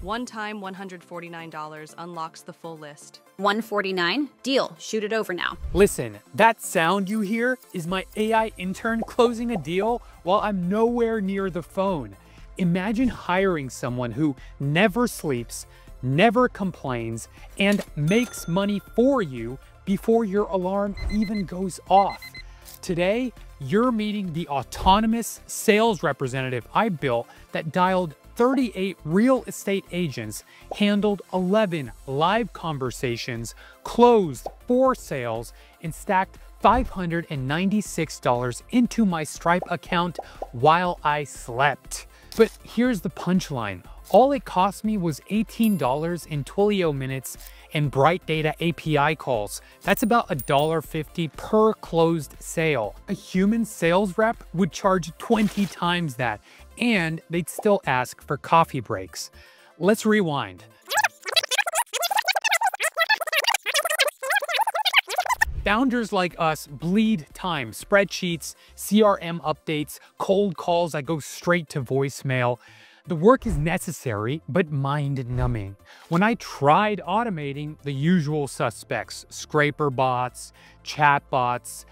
One time $149 unlocks the full list. 149? Deal. Shoot it over now. Listen, that sound you hear is my AI intern closing a deal while I'm nowhere near the phone. Imagine hiring someone who never sleeps, never complains, and makes money for you before your alarm even goes off. Today, you're meeting the autonomous sales representative I built that dialed 38 real estate agents, handled 11 live conversations, closed four sales, and stacked $596 into my Stripe account while I slept. But here's the punchline. All it cost me was $18 in Twilio minutes and Bright Data API calls. That's about $1.50 per closed sale. A human sales rep would charge 20 times that, and they'd still ask for coffee breaks. Let's rewind. Founders like us bleed time, spreadsheets, CRM updates, cold calls that go straight to voicemail. The work is necessary, but mind-numbing. When I tried automating the usual suspects, scraper bots, chat bots,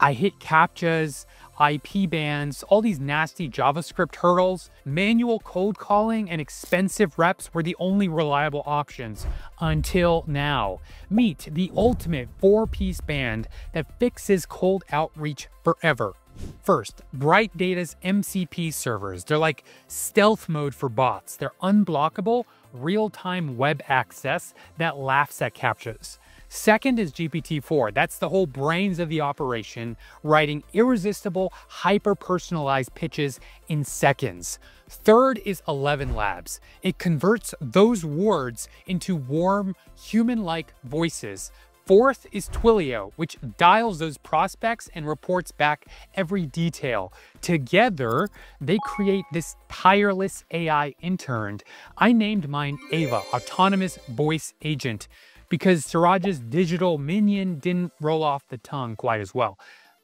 I hit CAPTCHAs, IP bans, all these nasty JavaScript hurdles, manual code calling, and expensive reps were the only reliable options until now. Meet the ultimate four-piece band that fixes cold outreach forever. First, Bright Data's MCP servers. They're like stealth mode for bots. They're unblockable, real-time web access that laughs at CAPTCHAs. Second is GPT-4. That's the whole brains of the operation, writing irresistible, hyper-personalized pitches in seconds. Third is ElevenLabs. It converts those words into warm, human-like voices Fourth is Twilio, which dials those prospects and reports back every detail. Together, they create this tireless AI intern. I named mine Ava, Autonomous Voice Agent, because Siraj's digital minion didn't roll off the tongue quite as well.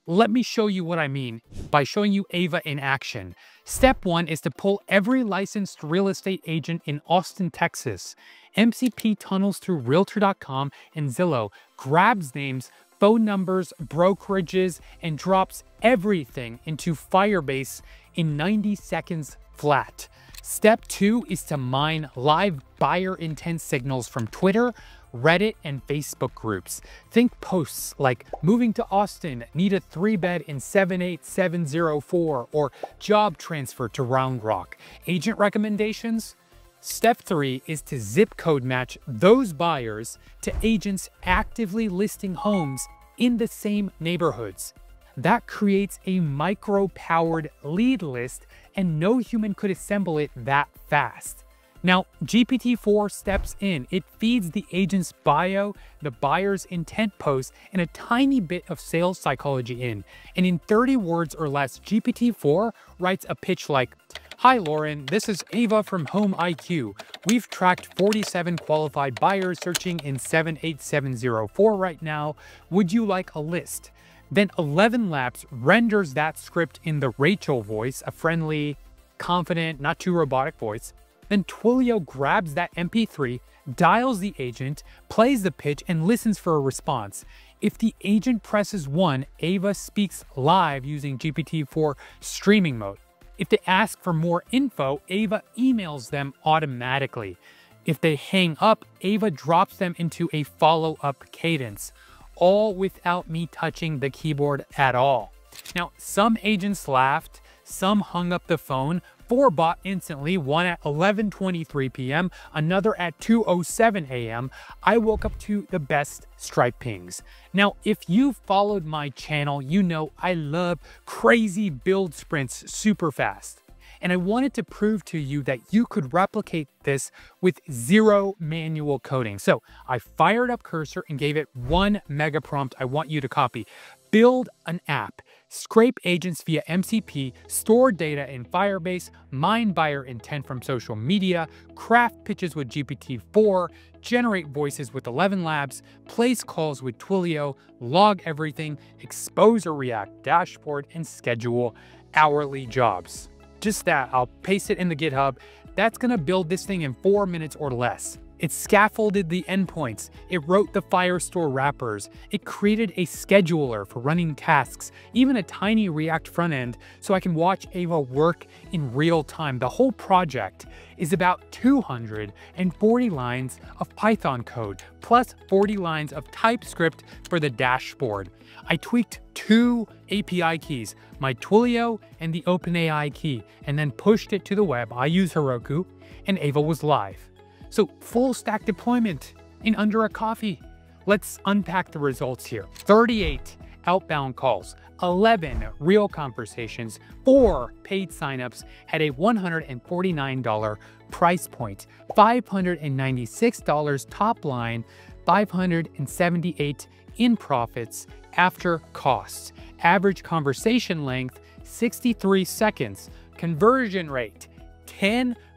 Let me show you what I mean by showing you Ava in action. Step one is to pull every licensed real estate agent in Austin, Texas. MCP tunnels through Realtor.com and Zillow, grabs names, phone numbers, brokerages, and drops everything into Firebase in 90 seconds flat. Step two is to mine live buyer intent signals from Twitter, Reddit, and Facebook groups. Think posts like moving to Austin, need a three bed in 78704, or job transfer to Round Rock. Agent recommendations? Step three is to zip code match those buyers to agents actively listing homes in the same neighborhoods. That creates a micro powered lead list, and no human could assemble it that fast. Now, GPT-4 steps in. It feeds the agent's bio, the buyer's intent post, and a tiny bit of sales psychology in. And in 30 words or less, GPT-4 writes a pitch like, Hi Lauren, this is Ava from Home IQ. We've tracked 47 qualified buyers searching in 78704 right now. Would you like a list? Then ElevenLabs renders that script in the Rachel voice, a friendly, confident, not too robotic voice, then Twilio grabs that MP3, dials the agent, plays the pitch, and listens for a response. If the agent presses 1, Ava speaks live using GPT-4 streaming mode. If they ask for more info, Ava emails them automatically. If they hang up, Ava drops them into a follow-up cadence, all without me touching the keyboard at all. Now, some agents laughed, some hung up the phone, four bought instantly, one at 11.23 p.m., another at 2.07 a.m. I woke up to the best Stripe pings. Now, if you've followed my channel, you know I love crazy build sprints super fast. And I wanted to prove to you that you could replicate this with zero manual coding. So I fired up Cursor and gave it one mega prompt I want you to copy. Build an app scrape agents via MCP, store data in Firebase, mine buyer intent from social media, craft pitches with GPT-4, generate voices with ElevenLabs, place calls with Twilio, log everything, expose a React dashboard, and schedule hourly jobs. Just that, I'll paste it in the GitHub. That's gonna build this thing in four minutes or less. It scaffolded the endpoints, it wrote the Firestore wrappers, it created a scheduler for running tasks, even a tiny React front end so I can watch Ava work in real time. The whole project is about 240 lines of Python code, plus 40 lines of TypeScript for the dashboard. I tweaked two API keys, my Twilio and the OpenAI key, and then pushed it to the web. I use Heroku, and Ava was live. So full stack deployment in under a coffee. Let's unpack the results here. 38 outbound calls, 11 real conversations, 4 paid signups at a $149 price point, $596 top line, 578 in profits after costs. Average conversation length 63 seconds. Conversion rate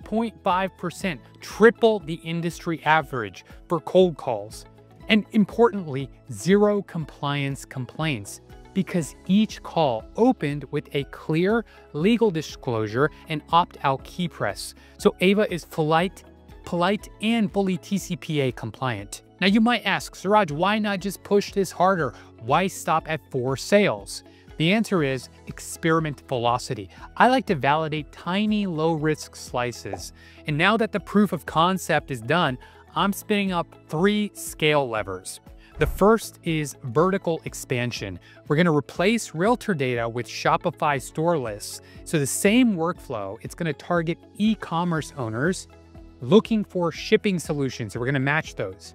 10.5%, triple the industry average for cold calls. And importantly, zero compliance complaints because each call opened with a clear legal disclosure and opt-out key press. So Ava is polite, polite and fully TCPA compliant. Now you might ask, Siraj, why not just push this harder? Why stop at four sales? The answer is experiment velocity. I like to validate tiny low risk slices. And now that the proof of concept is done, I'm spinning up three scale levers. The first is vertical expansion. We're going to replace realtor data with Shopify store lists. So the same workflow, it's going to target e-commerce owners looking for shipping solutions. So we're going to match those.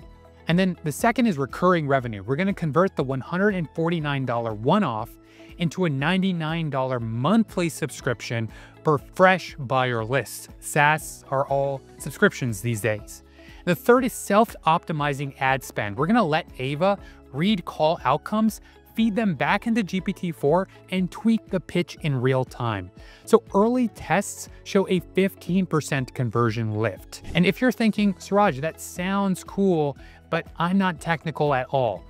And then the second is recurring revenue. We're going to convert the $149 one-off into a $99 monthly subscription for fresh buyer lists. SaaS are all subscriptions these days. The third is self-optimizing ad spend. We're gonna let Ava read call outcomes, feed them back into GPT-4, and tweak the pitch in real time. So early tests show a 15% conversion lift. And if you're thinking, Siraj, that sounds cool, but I'm not technical at all,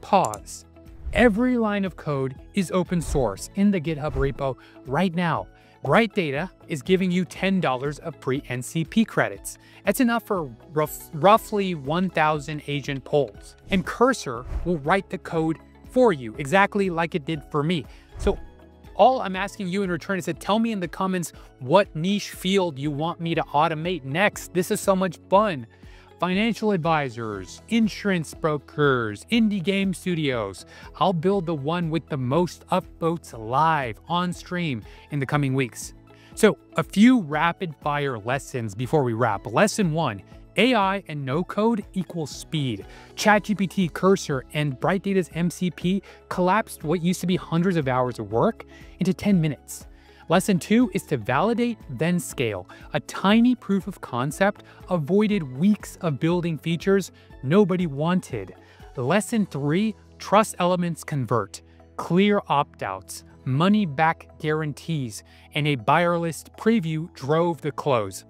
pause. Every line of code is open source in the GitHub repo right now. Bright Data is giving you $10 of free MCP credits. That's enough for rough, roughly 1,000 agent polls. And Cursor will write the code for you, exactly like it did for me. So all I'm asking you in return is to tell me in the comments what niche field you want me to automate next. This is so much fun financial advisors, insurance brokers, indie game studios. I'll build the one with the most upvotes live on stream in the coming weeks. So, a few rapid fire lessons before we wrap. Lesson one AI and no code equals speed. ChatGPT, Cursor, and Bright Data's MCP collapsed what used to be hundreds of hours of work into 10 minutes. Lesson two is to validate, then scale. A tiny proof of concept avoided weeks of building features nobody wanted. Lesson three, trust elements convert. Clear opt-outs, money back guarantees, and a buyer list preview drove the close.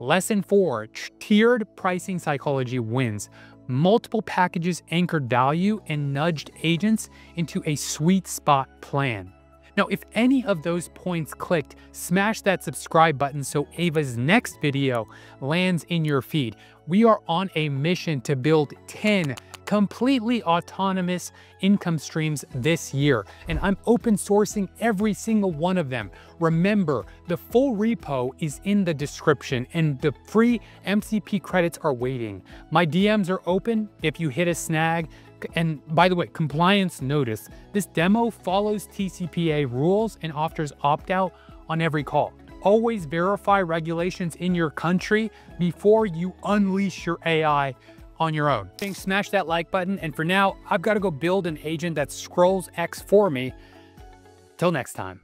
Lesson 4 Tiered pricing psychology wins. Multiple packages anchored value and nudged agents into a sweet spot plan. Now, if any of those points clicked, smash that subscribe button so Ava's next video lands in your feed. We are on a mission to build 10 completely autonomous income streams this year, and I'm open sourcing every single one of them. Remember, the full repo is in the description and the free MCP credits are waiting. My DMs are open if you hit a snag. And by the way, compliance notice, this demo follows TCPA rules and offers opt-out on every call. Always verify regulations in your country before you unleash your AI on your own. Smash that like button, and for now, I've got to go build an agent that scrolls X for me. Till next time.